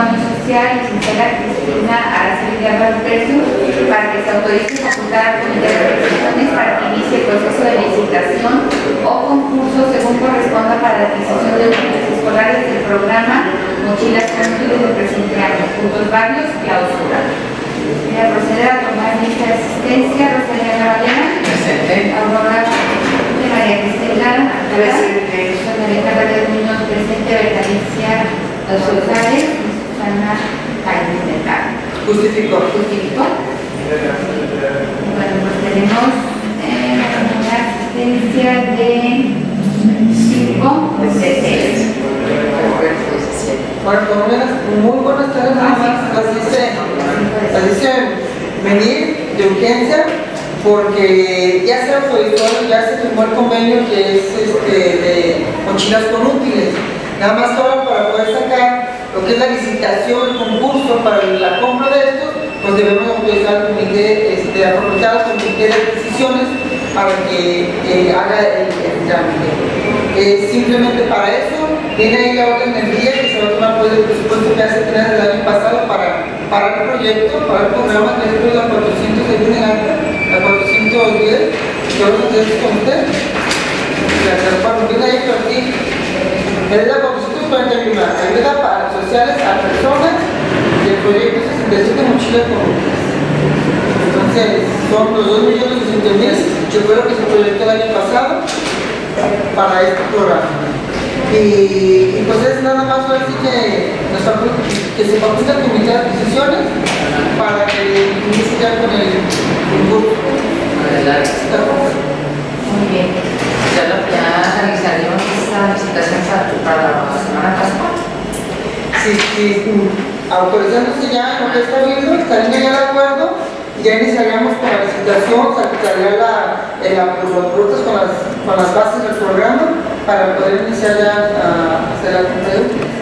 Valera Cristina Araceli de Álvaro Tercio para que se autorice facultar al Comité de Prestaciones para que inicie el proceso de licitación o concurso según corresponda para la adquisición de útiles escolares del programa Mochilas con útiles del presente año, puntos varios, clausura. Voy a proceder a tomar lista de asistencia. Rosalía Valera. Presente. Aurora de María Cristina. Presente. María Carvalho Muñoz, presente. Bertalicia González. Carmen. Justifico. ¿Justificó? Bueno, pues tenemos eh, una asistencia de 5 de 6. Bueno, por lo menos, muy buenas tardes, nada más. Las hice, las hice venir de urgencia porque ya se autorizó, ya se firmó el convenio que es este, de mochilas con útiles. Nada más ahora lo que es la licitación, el concurso para la compra de estos, pues debemos autorizar al comité, aprovechar al comité de adquisiciones para que eh, haga el, trámite. Eh, simplemente para eso viene ahí la orden del día que se va a tomar pues, el presupuesto que hace tener el año pasado para, para el proyecto, para el programa que es la 400 de Uniganta, la 410, yo lo sé con usted. La cuando viene ahí, pero sí, es la 441, ayuda para sociales a personas y el proyecto 67 mochilas útiles. Entonces, son los 2 millones 200 mil, que se proyectó el año pasado para este programa. Y, y pues es nada más si que, que se faculta comité de adquisiciones para que inicie con el concurso. Muy bien. Ya, lo- ya realizaríamos esta licitación para, para semana pasada. Si, si autorizándose ya lo que está viendo, estarían ya de acuerdo ya iniciaríamos con la licitación, sacaría la, los productos con las, con las bases del programa para poder iniciar ya a hacer la compra de útiles.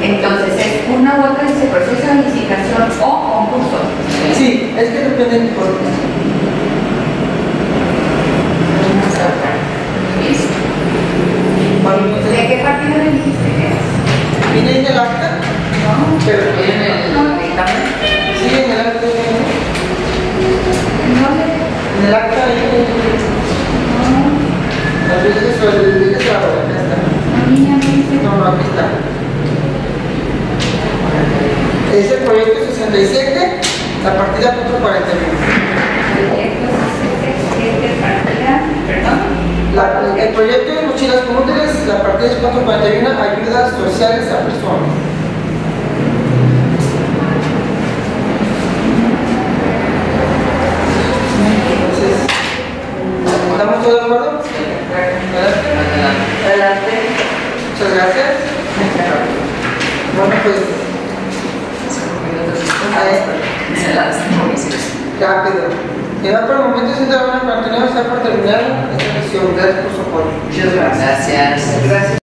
Entonces, es una u otra dice proceso de licitación o concurso. Sí, es que depende del importe. Bueno, ¿De entonces, qué partido le dijiste que es? viene en el acta, No, pero Oye, en el dictamen, sí, en el acta, no le. en el acta ahí, tal vez eso, el, eso, acá está. A mí ya me dice. No, no, aquí está. Es el proyecto 67, la partida 441. Proyecto 67, partida, perdón. La- el proyecto de mochilas útiles, la partida es 441, ayudas sociales a personas. Entonces, ¿estamos todos de acuerdo? Adelante. adelante. Muchas gracias. Bueno, pues rápido. Ya por el momento siento una oportunidad está por terminar esta sesión. Gracias por su apoyo. Muchas gracias. Gracias.